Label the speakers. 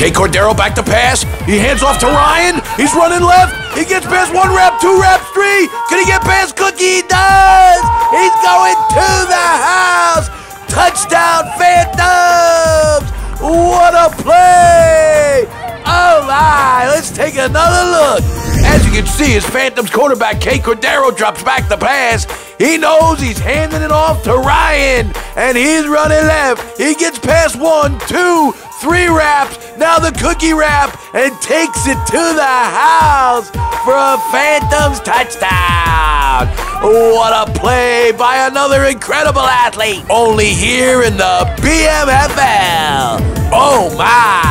Speaker 1: Jay Cordero back to pass. He hands off to Ryan. He's running left. He gets past one rep, two reps, three. Can he get past Cookie? He does. He's going to the house. Touchdown, Phantoms. What a play. Oh my, let's take another look. As you can see, his Phantoms quarterback, Kate Cordero, drops back the pass. He knows he's handing it off to Ryan, and he's running left. He gets past one, two, three wraps, now the cookie wrap, and takes it to the house for a Phantoms touchdown. What a play by another incredible athlete, only here in the BMFL. Oh my.